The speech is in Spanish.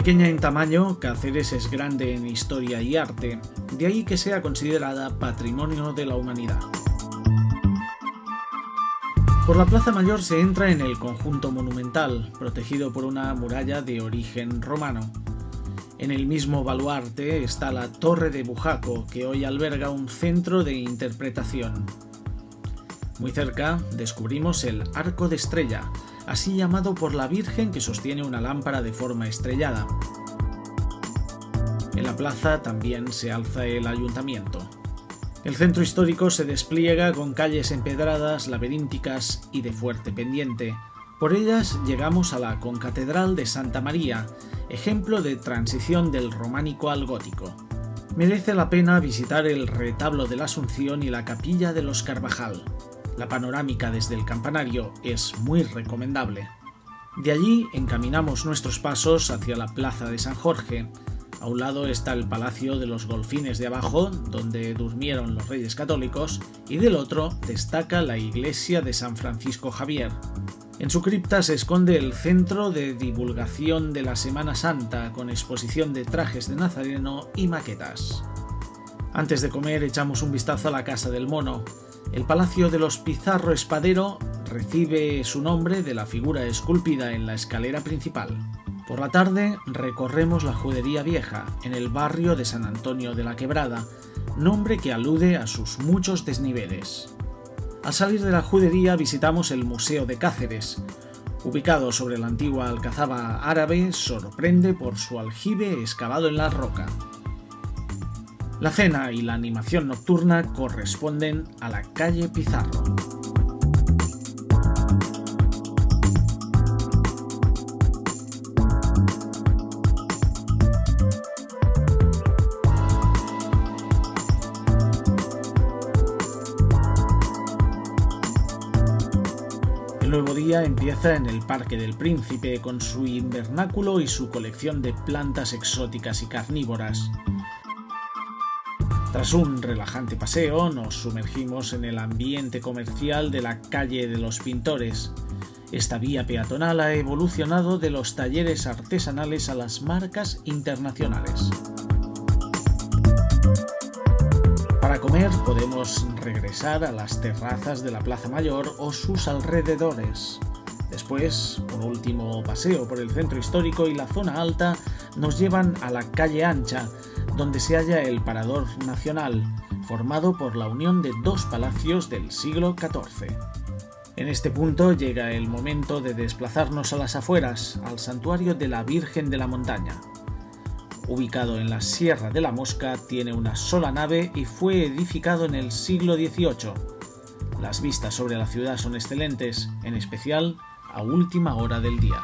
Pequeña en tamaño, Cáceres es grande en historia y arte, de ahí que sea considerada Patrimonio de la Humanidad. Por la Plaza Mayor se entra en el conjunto monumental, protegido por una muralla de origen romano. En el mismo baluarte está la Torre de Bujaco, que hoy alberga un centro de interpretación. Muy cerca descubrimos el Arco de Estrella, así llamado por la Virgen que sostiene una lámpara de forma estrellada. En la plaza también se alza el ayuntamiento. El centro histórico se despliega con calles empedradas, laberínticas y de fuerte pendiente. Por ellas llegamos a la concatedral de Santa María, ejemplo de transición del románico al gótico. Merece la pena visitar el retablo de la Asunción y la capilla de los Carvajal. La panorámica desde el campanario es muy recomendable. De allí encaminamos nuestros pasos hacia la Plaza de San Jorge. A un lado está el Palacio de los Golfines de Abajo, donde durmieron los reyes católicos, y del otro destaca la iglesia de San Francisco Javier. En su cripta se esconde el Centro de Divulgación de la Semana Santa, con exposición de trajes de Nazareno y maquetas. Antes de comer echamos un vistazo a la Casa del Mono, el Palacio de los Pizarro Espadero recibe su nombre de la figura esculpida en la escalera principal. Por la tarde recorremos la Judería Vieja, en el barrio de San Antonio de la Quebrada, nombre que alude a sus muchos desniveles. Al salir de la Judería visitamos el Museo de Cáceres. Ubicado sobre la antigua alcazaba árabe, sorprende por su aljibe excavado en la roca. La cena y la animación nocturna corresponden a la calle Pizarro. El nuevo día empieza en el Parque del Príncipe con su invernáculo y su colección de plantas exóticas y carnívoras. Tras un relajante paseo, nos sumergimos en el ambiente comercial de la calle de los pintores. Esta vía peatonal ha evolucionado de los talleres artesanales a las marcas internacionales. Para comer podemos regresar a las terrazas de la Plaza Mayor o sus alrededores. Después, un último paseo por el centro histórico y la zona alta nos llevan a la calle ancha, donde se halla el Parador Nacional, formado por la unión de dos palacios del siglo XIV. En este punto llega el momento de desplazarnos a las afueras, al santuario de la Virgen de la Montaña. Ubicado en la Sierra de la Mosca, tiene una sola nave y fue edificado en el siglo XVIII. Las vistas sobre la ciudad son excelentes, en especial a última hora del día.